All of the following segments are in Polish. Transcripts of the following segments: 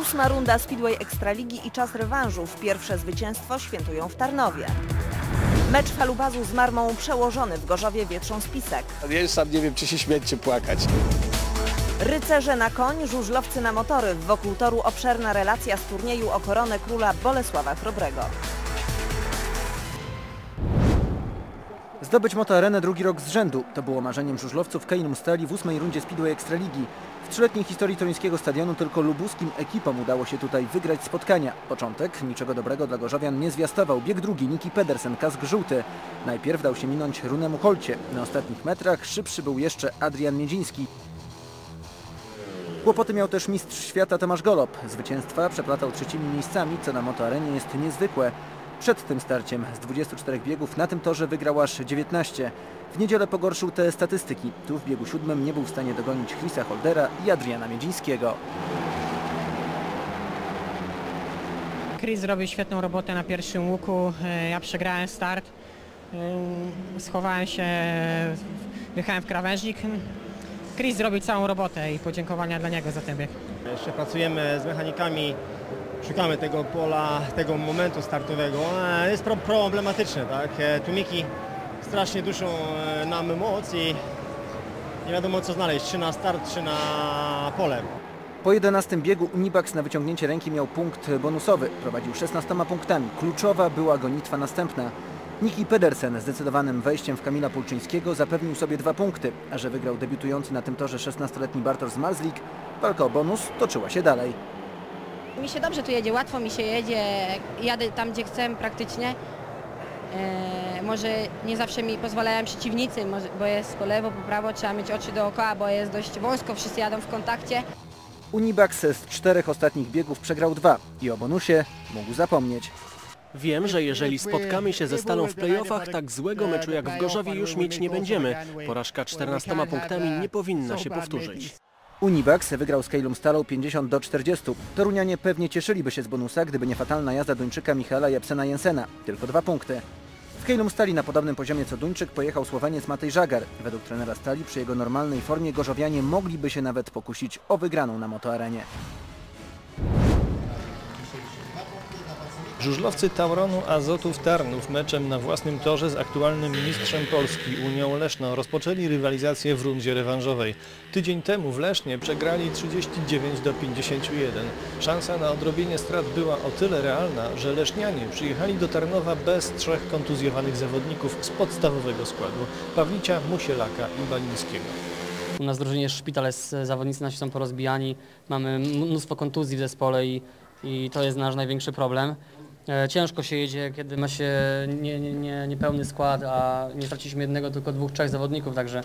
Ósma runda Speedway Ekstraligi i czas rewanżów. Pierwsze zwycięstwo świętują w Tarnowie. Mecz falubazu z Marmą przełożony w Gorzowie wietrzą spisek. Ja już sam nie wiem, czy się śmiać, czy płakać. Rycerze na koń, żużlowcy na motory. Wokół toru obszerna relacja z turnieju o koronę króla Bolesława Chrobrego. Zdobyć motoarenę drugi rok z rzędu. To było marzeniem żużlowców Keinum Stali w ósmej rundzie Speedway Ekstraligi. W trzyletniej historii toruńskiego stadionu tylko lubuskim ekipom udało się tutaj wygrać spotkania. Początek niczego dobrego dla Gorzowian nie zwiastował. Bieg drugi Niki Pedersen, kask żółty. Najpierw dał się minąć Runemu Holcie. Na ostatnich metrach szybszy był jeszcze Adrian Miedziński. Kłopoty miał też mistrz świata Tomasz Golob. Zwycięstwa przeplatał trzecimi miejscami, co na motoarenie jest niezwykłe. Przed tym starciem z 24 biegów na tym torze wygrał aż 19. W niedzielę pogorszył te statystyki. Tu w biegu siódmym nie był w stanie dogonić Chrisa Holdera i Adriana Miedzińskiego. Chris zrobił świetną robotę na pierwszym łuku. E, Ja przegrałem start. E, Schowałem się, wjechałem w krawężnik. Chris zrobił całą robotę i podziękowania dla niego za ten bieg. Jeszcze pracujemy z mechanikami, szukamy tego pola, tego momentu startowego. Jest pro problematyczne, tak? E, Tłumiki strasznie duszą e, nam moc i nie wiadomo co znaleźć, czy na start, czy na pole. Po 11 biegu Unibax na wyciągnięcie ręki miał punkt bonusowy. Prowadził 16 punktami. Kluczowa była gonitwa następna. Niki Pedersen zdecydowanym wejściem w Kamila Pulczyńskiego zapewnił sobie dwa punkty, a że wygrał debiutujący na tym torze 16-letni Bartosz Zmarzlik, walka o bonus toczyła się dalej. Mi się dobrze tu jedzie, łatwo mi się jedzie, jadę tam gdzie chcę praktycznie. E, może nie zawsze mi pozwalają przeciwnicy, może, bo jest po lewo, po prawo, trzeba mieć oczy dookoła, bo jest dość wąsko, wszyscy jadą w kontakcie. Unibax z czterech ostatnich biegów przegrał dwa i o bonusie mógł zapomnieć. Wiem, że jeżeli spotkamy się ze Stalą w playoffach, tak złego meczu jak w Gorzowie już mieć nie będziemy. Porażka 14 punktami nie powinna się powtórzyć. Unibax wygrał z Kejlum Stalą 50 do 40. Torunianie pewnie cieszyliby się z bonusa, gdyby nie fatalna jazda Duńczyka Michaela Jepsena Jensena. Tylko dwa punkty. W Kejlum Stali na podobnym poziomie co Duńczyk pojechał Słoweniec Matej Żagar. Według trenera Stali przy jego normalnej formie Gorzowianie mogliby się nawet pokusić o wygraną na motoarenie. Żużlowcy Tauronu Azotów Tarnów meczem na własnym torze z aktualnym mistrzem Polski Unią Leszno rozpoczęli rywalizację w rundzie rewanżowej. Tydzień temu w Lesznie przegrali 39 do 51. Szansa na odrobienie strat była o tyle realna, że Lesznianie przyjechali do Tarnowa bez trzech kontuzjowanych zawodników z podstawowego składu Pawlicia, Musielaka i Balińskiego. U nas w drużynie szpital, jest, zawodnicy nasi są porozbijani, mamy mnóstwo kontuzji w zespole i, i to jest nasz największy problem. E, Ciężko się jedzie, kiedy ma się nie, nie, nie, niepełny skład, a nie straciliśmy jednego, tylko dwóch, trzech zawodników, także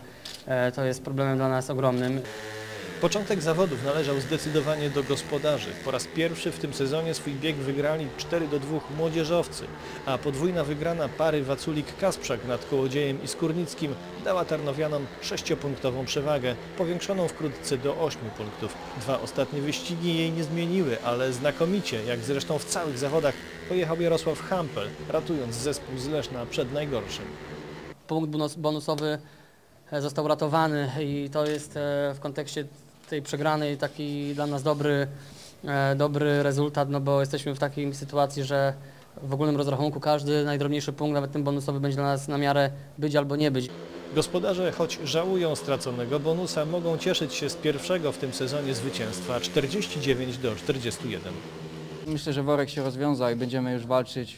e, to jest problemem dla nas ogromnym. Początek zawodów należał zdecydowanie do gospodarzy. Po raz pierwszy w tym sezonie swój bieg wygrali 4 do 2 młodzieżowcy, a podwójna wygrana pary Waculik-Kasprzak nad Kołodziejem i Skórnickim dała Tarnowianom sześciopunktową przewagę, powiększoną wkrótce do 8 punktów. Dwa ostatnie wyścigi jej nie zmieniły, ale znakomicie, jak zresztą w całych zawodach, pojechał Jarosław Hampel, ratując zespół z Leszna przed najgorszym. Punkt bonus, bonusowy e, został ratowany i to jest e, w kontekście tej przegranej taki dla nas dobry, e, dobry rezultat, no bo jesteśmy w takiej sytuacji, że w ogólnym rozrachunku każdy najdrobniejszy punkt, nawet ten bonusowy, będzie dla nas na miarę być albo nie być. Gospodarze, choć żałują straconego bonusa, mogą cieszyć się z pierwszego w tym sezonie zwycięstwa 49 do 41. Myślę, że worek się rozwiązał i będziemy już walczyć.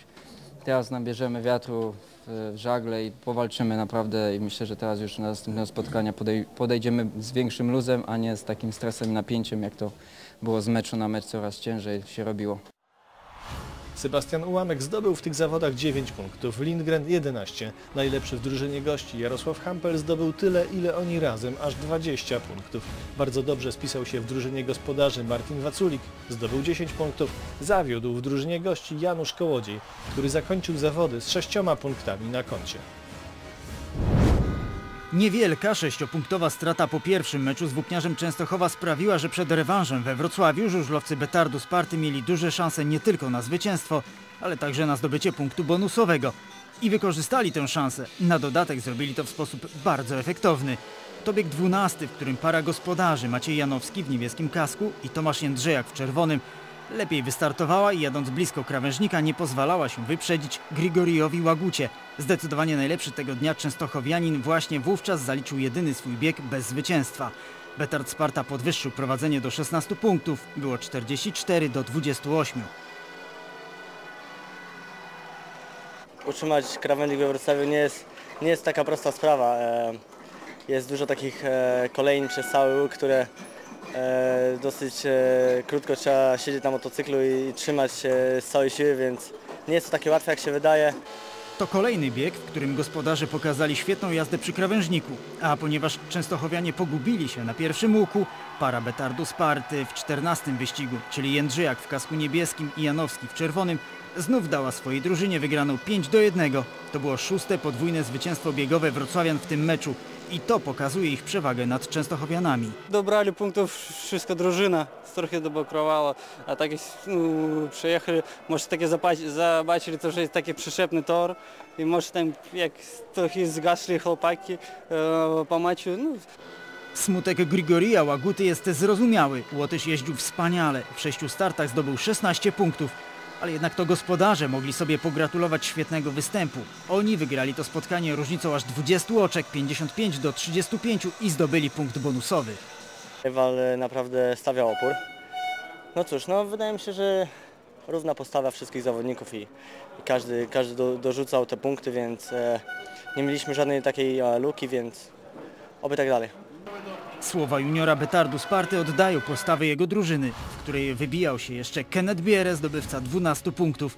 Teraz nabierzemy wiatru w żagle i powalczymy naprawdę i myślę, że teraz już na następne spotkania podej podejdziemy z większym luzem, a nie z takim stresem napięciem, jak to było z meczu na mecz coraz ciężej się robiło. Sebastian Ułamek zdobył w tych zawodach 9 punktów, Lindgren 11. Najlepszy w drużynie gości Jarosław Hampel zdobył tyle, ile oni razem, aż 20 punktów. Bardzo dobrze spisał się w drużynie gospodarzy Martin Waculik, zdobył 10 punktów. Zawiódł w drużynie gości Janusz Kołodziej, który zakończył zawody z 6 punktami na koncie. Niewielka sześciopunktowa strata po pierwszym meczu z Włókniarzem Częstochowa sprawiła, że przed rewanżem we Wrocławiu żużlowcy Betardu Sparty mieli duże szanse nie tylko na zwycięstwo, ale także na zdobycie punktu bonusowego. I wykorzystali tę szansę. Na dodatek zrobili to w sposób bardzo efektowny. To bieg 12, w którym para gospodarzy Maciej Janowski w niebieskim kasku i Tomasz Jędrzejak w czerwonym Lepiej wystartowała i jadąc blisko krawężnika nie pozwalała się wyprzedzić Grigoriowi Łagucie. Zdecydowanie najlepszy tego dnia Częstochowianin właśnie wówczas zaliczył jedyny swój bieg bez zwycięstwa. Betard Sparta podwyższył prowadzenie do 16 punktów, było 44 do 28. utrzymać krawędzik we Wrocławiu nie jest, nie jest taka prosta sprawa. E, Jest dużo takich e, kolejni przez cały łuk, które e, dosyć e, krótko trzeba siedzieć na motocyklu i trzymać się z całej siły, więc nie jest to takie łatwe jak się wydaje. To kolejny bieg, w którym gospodarze pokazali świetną jazdę przy krawężniku. A ponieważ Częstochowianie pogubili się na pierwszym łuku, para Betardu Sparty w 14 wyścigu, czyli Jędrzyjak w kasku niebieskim i Janowski w czerwonym, znów dała swojej drużynie wygraną 5 do 1. To było szóste podwójne zwycięstwo biegowe Wrocławian w tym meczu i to pokazuje ich przewagę nad Częstochowianami. Dobrali punktów wszystko drużyna, trochę doblokowała, a tak jak ну, przyjechali, może takie zobaczyli, to, że jest taki przyszepny tor i może tam jak trochę zgasli chłopaki e, po meczu, no, Smutek Grigoria Łaguty jest zrozumiały. Łotysz jeździł wspaniale. W sześciu startach zdobył 16 punktów. Ale jednak to gospodarze mogli sobie pogratulować świetnego występu. Oni wygrali to spotkanie różnicą aż 20 oczek, 55 do 35 i zdobyli punkt bonusowy. Rywal e, naprawdę stawiał opór. No cóż, no wydaje mi się, że równa postawa wszystkich zawodników i, i każdy, każdy do, dorzucał te punkty, więc e, nie mieliśmy żadnej takiej e, luki, więc oby tak dalej. Słowa juniora Betardu Sparty oddają postawę jego drużyny, w której wybijał się jeszcze Kenneth Bierre, zdobywca 12 punktów.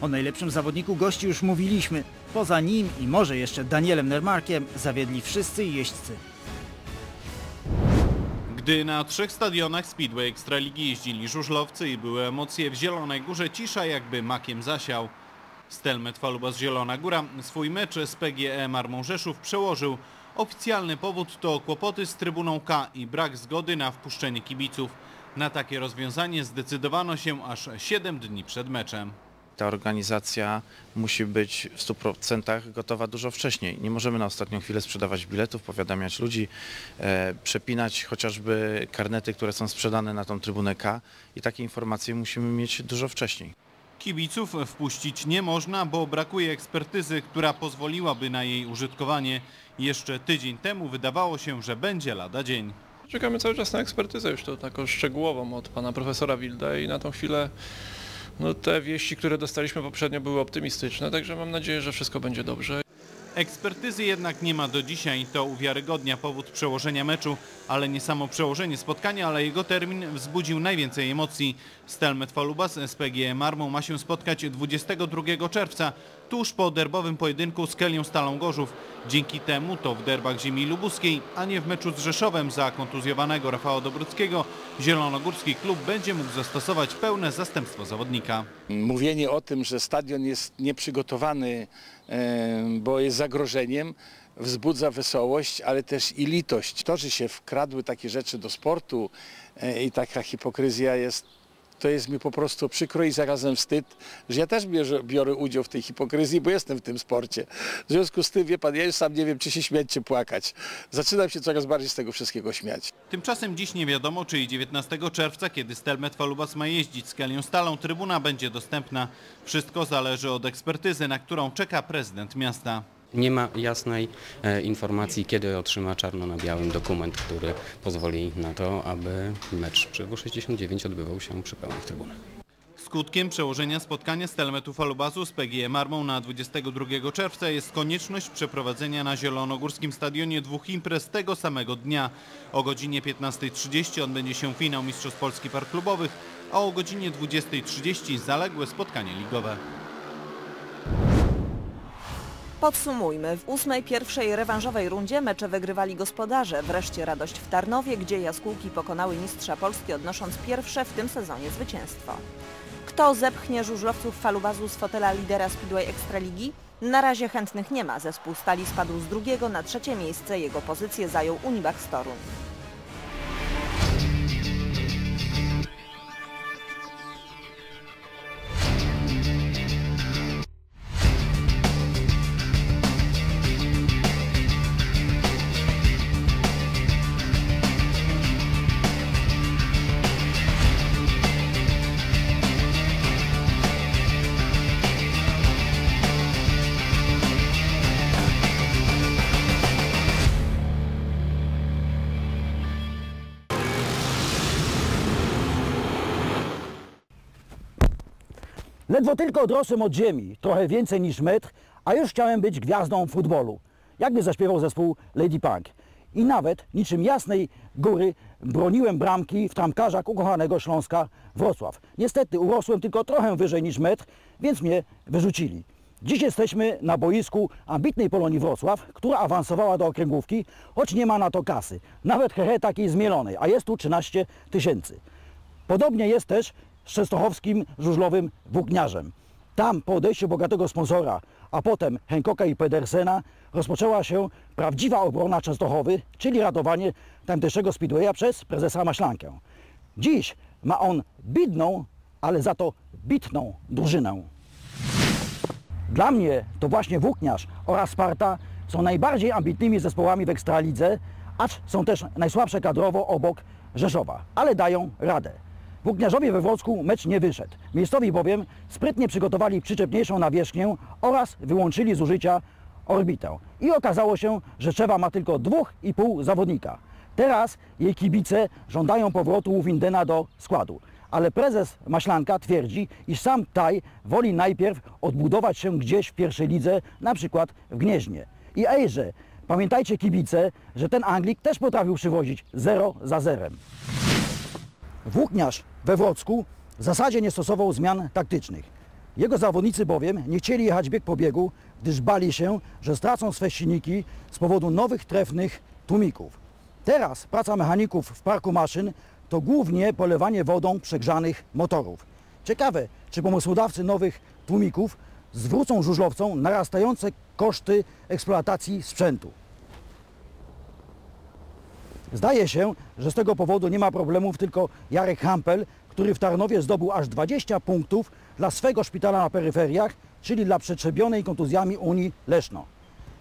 O najlepszym zawodniku gości już mówiliśmy. Poza nim i może jeszcze Danielem Nermarkiem zawiedli wszyscy jeźdźcy. Gdy na trzech stadionach Speedway Ekstraligi jeździli żużlowcy i były emocje w Zielonej Górze, cisza jakby makiem zasiał. Stelmet Falubas Zielona Góra swój mecz z PGE Marmą Rzeszów przełożył. Oficjalny powód to kłopoty z Trybuną K i brak zgody na wpuszczenie kibiców. Na takie rozwiązanie zdecydowano się aż 7 dni przed meczem. Ta organizacja musi być w 100% gotowa dużo wcześniej. Nie możemy na ostatnią chwilę sprzedawać biletów, powiadamiać ludzi, e, przepinać chociażby karnety, które są sprzedane na tą trybunę K i takie informacje musimy mieć dużo wcześniej. Kibiców wpuścić nie można, bo brakuje ekspertyzy, która pozwoliłaby na jej użytkowanie. Jeszcze tydzień temu wydawało się, że będzie lada dzień. Czekamy cały czas na ekspertyzę już to taką szczegółową od pana profesora Wilda i na tą chwilę no, te wieści, które dostaliśmy poprzednio były optymistyczne, także mam nadzieję, że wszystko będzie dobrze. Ekspertyzy jednak nie ma do dzisiaj. To uwiarygodnia powód przełożenia meczu, ale nie samo przełożenie spotkania, ale jego termin wzbudził najwięcej emocji. Stelmet Falubas z PGE Marmą ma się spotkać 22 czerwca, tuż po derbowym pojedynku z Kelią Stalą Gorzów. Dzięki temu to w derbach ziemi lubuskiej, a nie w meczu z Rzeszowem za kontuzjowanego Rafała Dobruckiego, zielonogórski klub będzie mógł zastosować pełne zastępstwo zawodnika. Mówienie o tym, że stadion jest nieprzygotowany, e, bo jest zagrożeniem, wzbudza wesołość, ale też i litość. To, że się wkradły takie rzeczy do sportu e, i taka hipokryzja jest, to jest mi po prostu przykro i zarazem wstyd, że ja też bierze, biorę udział w tej hipokryzji, bo jestem w tym sporcie. W związku z tym, wie pan, ja już sam nie wiem, czy się śmiać, czy płakać. Zaczynam się coraz bardziej z tego wszystkiego śmiać. Tymczasem dziś nie wiadomo, czy i 19 czerwca, kiedy Stelmet Falubas ma jeździć z Kelią Stalą, trybuna będzie dostępna. Wszystko zależy od ekspertyzy, na którą czeka prezydent miasta. Nie ma jasnej e, informacji, kiedy otrzyma czarno na białym dokument, który pozwoli na to, aby mecz przy W69 odbywał się przy pełnych trybunach. Skutkiem przełożenia spotkania Stelmetu Falubasu z PGE Marmą na 22 czerwca jest konieczność przeprowadzenia na Zielonogórskim Stadionie dwóch imprez tego samego dnia. O godzinie 15.30 odbędzie się finał Mistrzostw Polski Par Klubowych, a o godzinie 20.30 zaległe spotkanie ligowe. Podsumujmy. W ósmej pierwszej rewanżowej rundzie mecze wygrywali gospodarze. Wreszcie radość w Tarnowie, gdzie jaskółki pokonały mistrza Polski odnosząc pierwsze w tym sezonie zwycięstwo. Kto zepchnie żużlowców falubazu z fotela lidera Speedway Ekstraligi? Na razie chętnych nie ma. Zespół Stali spadł z drugiego na trzecie miejsce. Jego pozycję zajął Unibak z Ledwo tylko odrosłem od ziemi, trochę więcej niż metr, a już chciałem być gwiazdą futbolu. Jakby zaśpiewał zespół Lady Punk. I nawet niczym jasnej góry broniłem bramki w tramkarzach ukochanego Śląska Wrocław. Niestety urosłem tylko trochę wyżej niż metr, więc mnie wyrzucili. Dziś jesteśmy na boisku ambitnej Polonii Wrocław, która awansowała do okręgówki, choć nie ma na to kasy. Nawet hehe takiej zmielonej, a jest tu 13 tysięcy. Podobnie jest też z częstochowskim żużlowym włókniarzem. Tam po odejściu bogatego sponsora, a potem Henkocka i Pedersena rozpoczęła się prawdziwa obrona Częstochowy, czyli ratowanie tamtejszego speedwaya przez prezesa Maślankę. Dziś ma on bidną, ale za to bitną drużynę. Dla mnie to właśnie Włókniarz oraz Sparta są najbardziej ambitnymi zespołami w Ekstralidze, acz są też najsłabsze kadrowo obok Rzeszowa, ale dają radę. Włókniarzowi we Wrocku mecz nie wyszedł. Miejscowi bowiem sprytnie przygotowali przyczepniejszą nawierzchnię oraz wyłączyli z użycia orbitę. I okazało się, że Czewa ma tylko dwóch i pół zawodnika. Teraz jej kibice żądają powrotu Windena do składu. Ale prezes Maślanka twierdzi, iż sam Taj woli najpierw odbudować się gdzieś w pierwszej lidze, na przykład w Gnieźnie. I ejże, pamiętajcie kibice, że ten Anglik też potrafił przywozić 0 za zerem. Włókniarz we Wrocku w zasadzie nie stosował zmian taktycznych. Jego zawodnicy bowiem nie chcieli jechać bieg po biegu, gdyż bali się, że stracą swe silniki z powodu nowych trefnych tłumików. Teraz praca mechaników w parku maszyn to głównie polewanie wodą przegrzanych motorów. Ciekawe, czy pomysłodawcy nowych tłumików zwrócą żużlowcom narastające koszty eksploatacji sprzętu. Zdaje się, że z tego powodu nie ma problemów tylko Jarek Hampel, który w Tarnowie zdobył aż 20 punktów dla swego szpitala na peryferiach, czyli dla przetrzebionej kontuzjami Unii Leszno.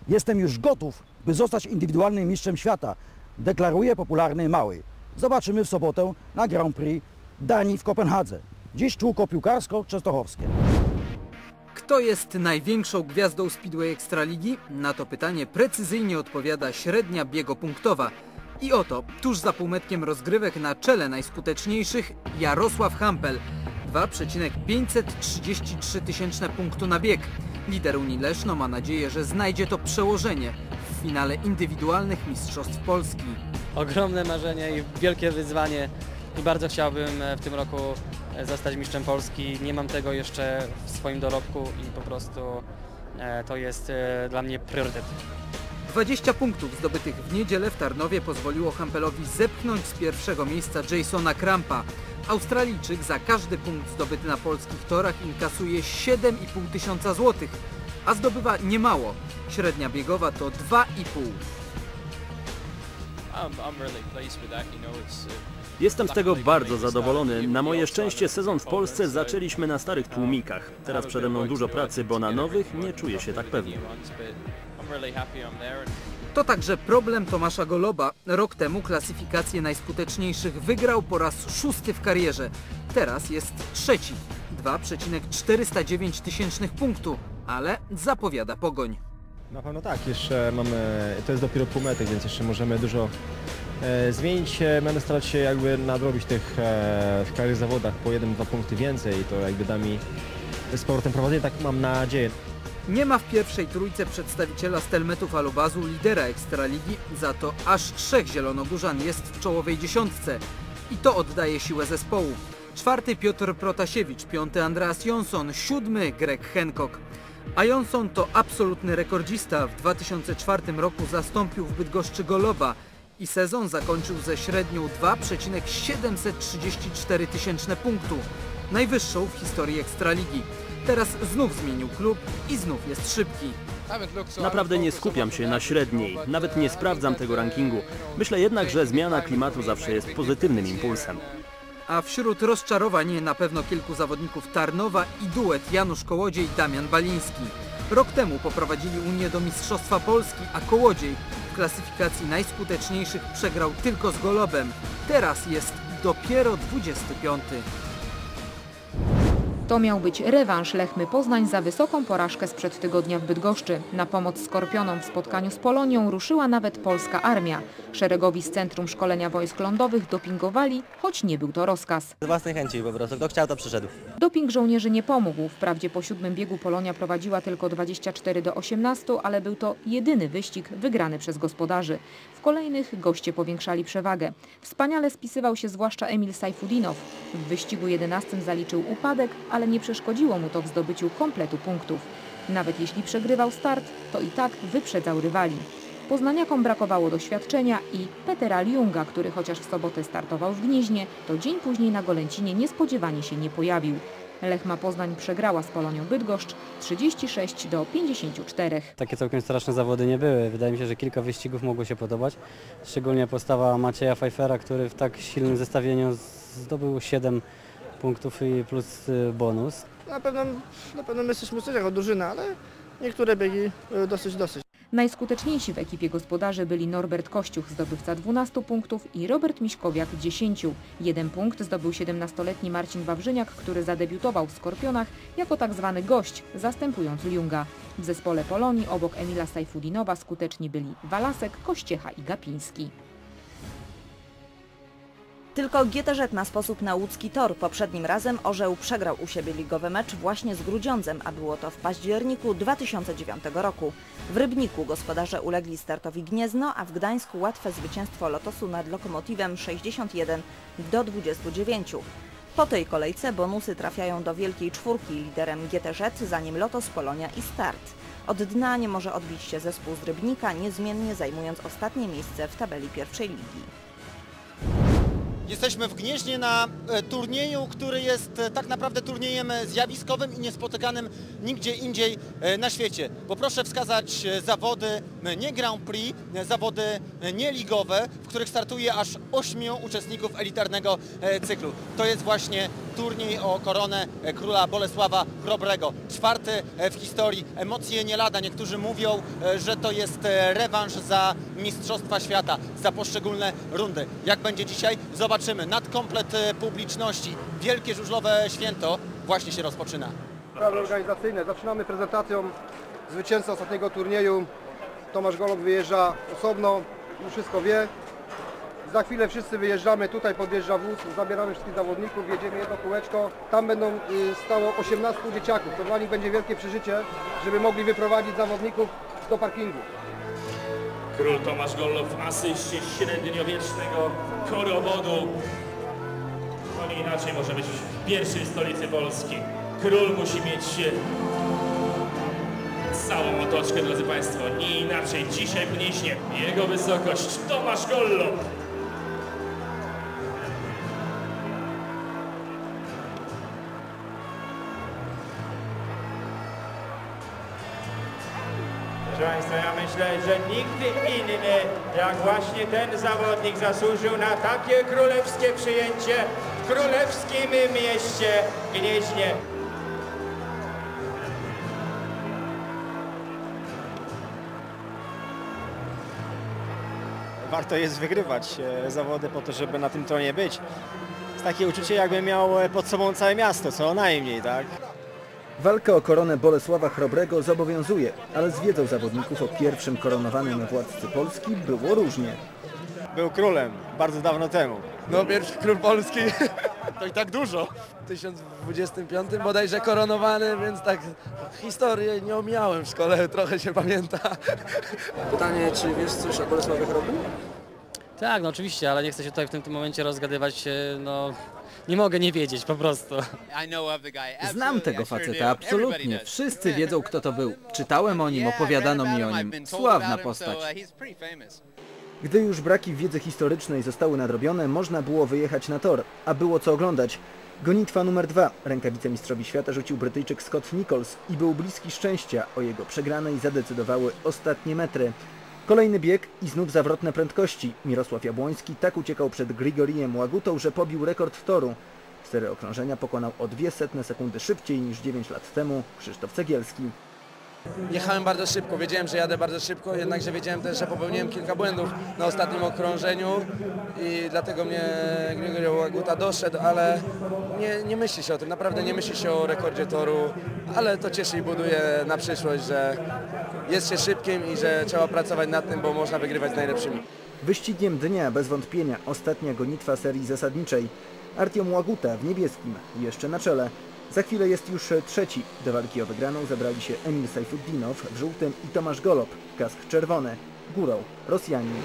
Jestem już gotów, by zostać indywidualnym mistrzem świata, deklaruje popularny Mały. Zobaczymy w sobotę na Grand Prix Danii w Kopenhadze. Dziś czółko piłkarsko-częstochowskie. Kto jest największą gwiazdą Speedway Ekstraligi? Na to pytanie precyzyjnie odpowiada średnia biegopunktowa. I oto, tuż za półmetkiem rozgrywek na czele najskuteczniejszych Jarosław Hampel. 2,533 tysięczne punktu na bieg. Lider Unii Leszno ma nadzieję, że znajdzie to przełożenie w finale indywidualnych Mistrzostw Polski. Ogromne marzenie i wielkie wyzwanie i bardzo chciałbym e, w tym roku e, zostać mistrzem Polski. Nie mam tego jeszcze w swoim dorobku i po prostu e, to jest dla mnie priorytet. 20 punktów zdobytych w niedzielę w Tarnowie pozwoliło Hampelowi zepchnąć z pierwszego miejsca Jasona Krampa. Australijczyk za każdy punkt zdobyty na polskich torach inkasuje 7,5 tysiąca złotych, a zdobywa niemało. Średnia biegowa to 2,5. Jestem z tego bardzo zadowolony. Na moje szczęście sezon w Polsce zaczęliśmy na starych tłumikach. Teraz przede mną dużo pracy, bo na nowych nie czuję się tak pewnie. To także problem Tomasza Goloba. Rok temu klasyfikację najskuteczniejszych wygrał po raz szósty w karierze. Teraz jest trzeci. 2,409 tysięcznych punktu, ale zapowiada pogoń. Na pewno tak, jeszcze mamy, to jest dopiero pół metry, więc jeszcze możemy dużo e, zmienić. Będę starać się jakby nadrobić tych e, w kolejnych zawodach po 1-2 punkty więcej i to jakby da mi z powrotem prowadzenie, tak mam nadzieję. Nie ma w pierwszej trójce przedstawiciela Stelmetów Alubazu, lidera Ekstraligi, za to aż trzech zielonogórzan jest w czołowej dziesiątce. I to oddaje siłę zespołu. Czwarty Piotr Protasiewicz, piąty Andreas Jonsson, siódmy Greg Hancock. A Jonsson to absolutny rekordzista. W 2004 roku zastąpił w Bydgoszczy Goloba i sezon zakończył ze średnią 2,734 tysięczne punktu. Najwyższą w historii Ekstraligi. Teraz znów zmienił klub i znów jest szybki. Naprawdę nie skupiam się na średniej, nawet nie sprawdzam tego rankingu. Myślę jednak, że zmiana klimatu zawsze jest pozytywnym impulsem. A wśród rozczarowań na pewno kilku zawodników Tarnowa i duet Janusz Kołodziej Damian Baliński. Rok temu poprowadzili Unię do Mistrzostwa Polski, a Kołodziej w klasyfikacji najskuteczniejszych przegrał tylko z Golobem. Teraz jest dopiero 25. To miał być rewanż Lechmy Poznań za wysoką porażkę sprzed tygodnia w Bydgoszczy. Na pomoc Skorpionom w spotkaniu z Polonią ruszyła nawet polska armia. Szeregowi z Centrum Szkolenia Wojsk Lądowych dopingowali, choć nie był to rozkaz. Z własnej chęci po prostu. Kto chciał, to przyszedł. Doping żołnierzy nie pomógł. Wprawdzie po siódmym biegu Polonia prowadziła tylko 24 do 18, ale był to jedyny wyścig wygrany przez gospodarzy. W kolejnych goście powiększali przewagę. Wspaniale spisywał się zwłaszcza Emil Sajfudinow. W wyścigu 11 zaliczył upadek, ale nie przeszkodziło mu to w zdobyciu kompletu punktów. Nawet jeśli przegrywał start, to i tak wyprzedzał rywali. Poznaniakom brakowało doświadczenia i Petera Liunga, który chociaż w sobotę startował w Gnieźnie, to dzień później na Golęcinie niespodziewanie się nie pojawił. Lechma Poznań przegrała z Polonią Bydgoszcz 36 do 54. Takie całkiem straszne zawody nie były. Wydaje mi się, że kilka wyścigów mogło się podobać. Szczególnie postawa Macieja Pfeiffera, który w tak silnym zestawieniu zdobył 7 punktów i plus y, bonus. Na pewno, na pewno my jesteśmy coś jako drużyna, ale niektóre biegi były dosyć, dosyć. Najskuteczniejsi w ekipie gospodarzy byli Norbert Kościuch, zdobywca 12 punktów i Robert Miśkowiak 10. Jeden punkt zdobył 17-letni Marcin Wawrzyniak, który zadebiutował w Skorpionach jako tak zwany gość, zastępując Liunga. W zespole Polonii obok Emila Sajfudinowa skuteczni byli Walasek, Kościecha i Gapiński. Tylko GTZ na sposób na łódzki tor. Poprzednim razem Orzeł przegrał u siebie ligowy mecz właśnie z Grudziądzem, a było to w październiku 2009 roku. W Rybniku gospodarze ulegli startowi Gniezno, a w Gdańsku łatwe zwycięstwo Lotosu nad Lokomotywem 61 do 29. Po tej kolejce bonusy trafiają do Wielkiej Czwórki liderem GTZ, zanim Lotos, Polonia i Start. Od dna nie może odbić się zespół z Rybnika, niezmiennie zajmując ostatnie miejsce w tabeli pierwszej ligi. Jesteśmy w Gnieźnie na e, turnieju, który jest e, tak naprawdę turniejem e, zjawiskowym i niespotykanym nigdzie indziej na świecie. Poproszę wskazać e, zawody nie Grand Prix, zawody nieligowe, w których startuje aż ośmiu uczestników elitarnego cyklu. To jest właśnie turniej o koronę e, króla Bolesława Chrobrego. Czwarty e, w historii. Emocje nie lada. Niektórzy mówią, e, że to jest rewanż za Mistrzostwa Świata, za poszczególne rundy. Jak będzie dzisiaj? Zobaczymy. Nadkomplet e, publiczności. Wielkie żużlowe święto właśnie się rozpoczyna. Sprawy organizacyjne. Zaczynamy prezentacją zwycięzcy ostatniego turnieju. Tomasz Golok wyjeżdża osobno, już wszystko wie. Za chwilę wszyscy wyjeżdżamy, tutaj podjeżdża wóz, zabieramy wszystkich zawodników, jedziemy jedno kółeczko. Tam będą y, stało 18 dzieciaków. To dla nich będzie wielkie przeżycie, żeby mogli wyprowadzić zawodników do parkingu. Król Tomasz Gollow w asyście średniowiecznego korowodu. No nie inaczej może być w pierwszej stolicy Polski. Król musi mieć e, całą otoczkę, drodzy Państwo. Nie inaczej dzisiaj w Gnieźnie. Jego wysokość Tomasz Gollow. Myślę, że nigdy inny jak właśnie ten zawodnik zasłużył na takie królewskie przyjęcie w królewskim mieście Gnieźnie. Warto jest wygrywać e, zawody po to, żeby na tym tronie być. Takie uczucie, jakby miał e, pod sobą całe miasto, co najmniej, tak? Walka o koronę Bolesława Chrobrego zobowiązuje, ale z wiedzą zawodników o pierwszym koronowanym władcy Polski było różnie. Był królem bardzo dawno temu. No pierwszy król Polski To i tak dużo. w 1025 bodajże koronowany, więc tak historię nie omijałem w szkole, trochę się pamięta. Pytanie, czy wiesz coś o Bolesławie Chrobym? Tak, no oczywiście, ale nie chcę się tutaj w tym, tym momencie rozgadywać, e, no nie mogę nie wiedzieć po prostu. Znam tego faceta, absolutnie. Wszyscy wiedzą, kto to był. Czytałem o nim, opowiadano mi o nim. Sławna postać. Gdy już braki w wiedzy historycznej zostały nadrobione, można było wyjechać na tor, a było co oglądać. Gonitwa numer dwa. Rękawice mistrzowi świata rzucił Brytyjczyk Scott Nichols i był bliski szczęścia. O jego przegranej zadecydowały ostatnie metry. Kolejny bieg i znów zawrotne prędkości. Mirosław Jabłoński tak uciekał przed Grigorijem Łagutą, że pobił rekord toru. Cztery okrążenia pokonał o dwie setne sekundy szybciej niż 9 lat temu Krzysztof Cegielski. Jechałem bardzo szybko, wiedziałem, że jadę bardzo szybko, jednakże wiedziałem też, że popełniłem kilka błędów na ostatnim okrążeniu i dlatego mnie Gregorio Łaguta doszedł, ale nie, nie myśli się o tym, naprawdę nie myśli się o rekordzie toru, ale to cieszy i buduje na przyszłość, że jest się szybkim i że trzeba pracować nad tym, bo można wygrywać z najlepszymi. Wyścigiem dnia bez wątpienia ostatnia gonitwa serii zasadniczej. Artiom Łaguta w niebieskim, jeszcze na czele. Za chwilę jest już trzeci. Do walki o wygraną zabrali się Emil Sajfuddinow w żółtym i Tomasz Golob, kask czerwony. Górą Rosjanin.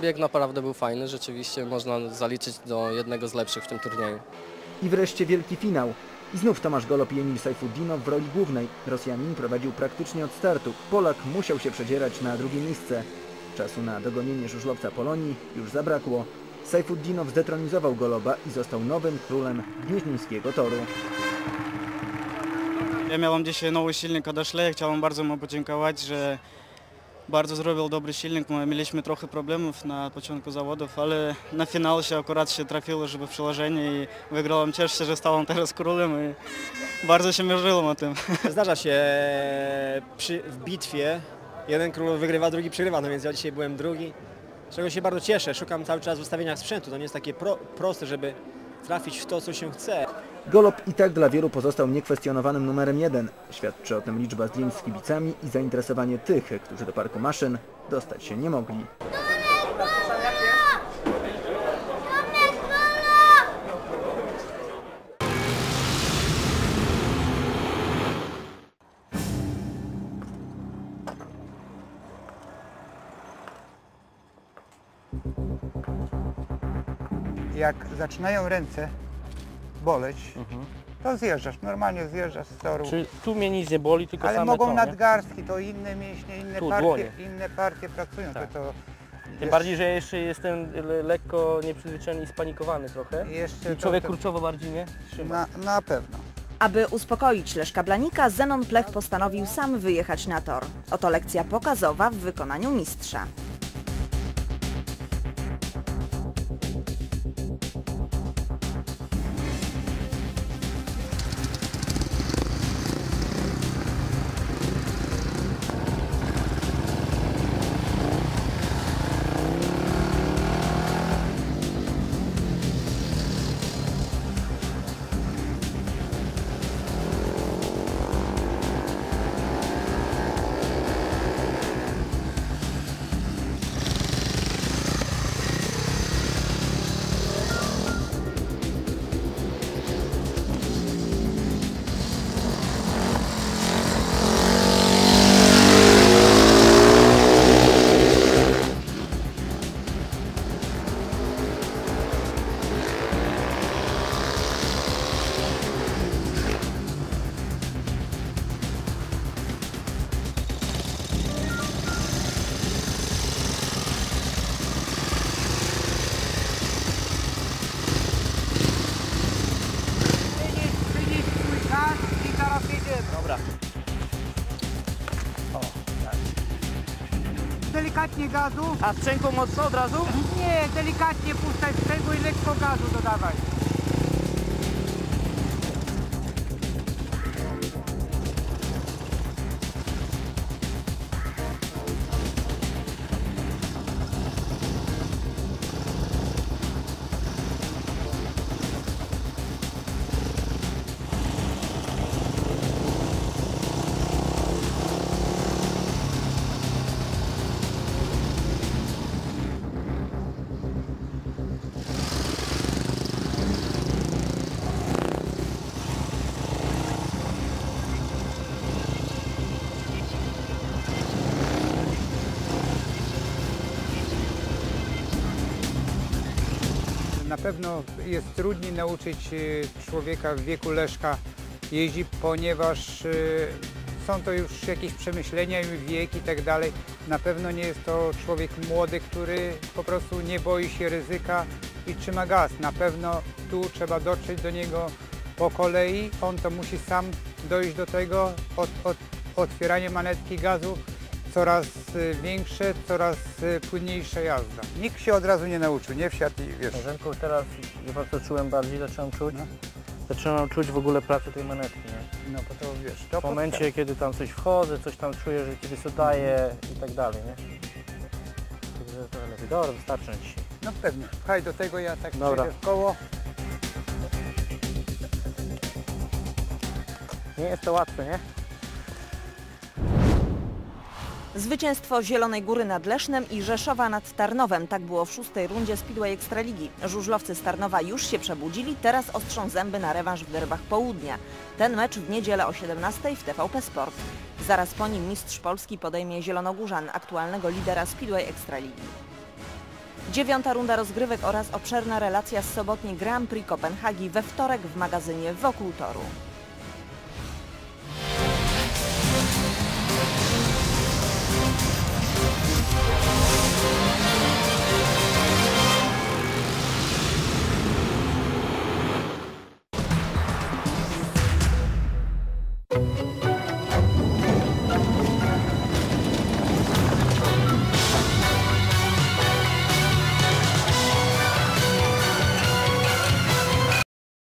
Bieg naprawdę był fajny, rzeczywiście można zaliczyć do jednego z lepszych w tym turnieju. I wreszcie wielki finał. I znów Tomasz Golob i Emil Sajfuddinow w roli głównej. Rosjanin prowadził praktycznie od startu. Polak musiał się przedzierać na drugie miejsce. Czasu na dogonienie żużlowca Polonii już zabrakło. Sajfuddinow zdetronizował Goloba i został nowym królem gnieźnieńskiego toru. Ja miałem dzisiaj nowy silnik od Ashley. Chciałem bardzo mu podziękować, że bardzo zrobił dobry silnik. My mieliśmy trochę problemów na początku zawodów, ale na finał się akurat się trafiło, żeby w przełożenie i wygrałem. Cieszę się, że stałem teraz królem i bardzo się mierzyłem o tym. Zdarza się przy, w bitwie, jeden król wygrywa, drugi przegrywa, no więc ja dzisiaj byłem drugi, z czego się bardzo cieszę. Szukam cały czas w ustawieniach sprzętu, to nie jest takie pro, proste, żeby trafić w to, co się chce. Golob i tak dla wielu pozostał niekwestionowanym numerem jeden. Świadczy o tym liczba zdjęć z kibicami i zainteresowanie tych, którzy do parku maszyn dostać się nie mogli. Zaczynają ręce boleć, to zjeżdżasz, normalnie zjeżdżasz z toru. Czyli tu mnie nic nie boli, tylko Ale same mogą to, nie? nadgarstki, to inne mięśnie, inne Tu, partie, dłonie. inne partie pracują. Tak. To, to Tym wiesz, bardziej, że ja jeszcze jestem le- lekko nieprzyzwyczajony i spanikowany trochę. Jeszcze I człowiek to- to- kurczowo bardziej nie trzyma. na, na pewno. Aby uspokoić Leszka Blanika, Zenon Plech postanowił sam wyjechać na tor. Oto lekcja pokazowa w wykonaniu mistrza. Delikatnie gazu. A sprzęgło mocno od razu? Nie, delikatnie puszczaj sprzęgło i lekko gazu dodawaj. Pewno jest trudniej nauczyć y, człowieka w wieku Leszka jeździć, ponieważ y, są to już jakieś przemyślenia i wiek i tak dalej. Na pewno nie jest to człowiek młody, który po prostu nie boi się ryzyka i trzyma gaz. Na pewno tu trzeba dotrzeć do niego po kolei. On to musi sam dojść do tego, od, od, otwieranie manetki gazu, coraz y, większe, coraz y, płynniejsza jazda. Nikt się od razu nie nauczył, nie wsiadł i wiesz. Rzęku teraz po prostu czułem bardziej, zacząłem czuć. zaczynam czuć w ogóle pracę tej manetki, nie? No bo to wiesz, to W momencie, kiedy tam coś wchodzę, coś tam czuję, że kiedy sobie daję i tak dalej, nie? Także to lepiej. Dobra, wystarczy dzisiaj. No pewnie. Pchaj do tego, ja tak Dobra. w koło. Nie jest to łatwe, nie? Zwycięstwo Zielonej Góry nad Lesznem i Rzeszowa nad Tarnowem. Tak było w szóstej rundzie Speedway Ekstraligi. Żużlowcy z Tarnowa już się przebudzili, teraz ostrzą zęby na rewanż w derbach południa. Ten mecz w niedzielę o 17 w TVP Sport. Zaraz po nim mistrz Polski podejmie Zielonogórzan, aktualnego lidera Speedway Ekstraligi. Dziewiąta runda rozgrywek oraz obszerna relacja z sobotniej Grand Prix Kopenhagi we wtorek w magazynie Wokół Toru.